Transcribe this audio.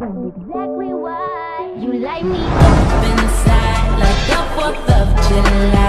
exactly why you light me up inside like the 4th of July.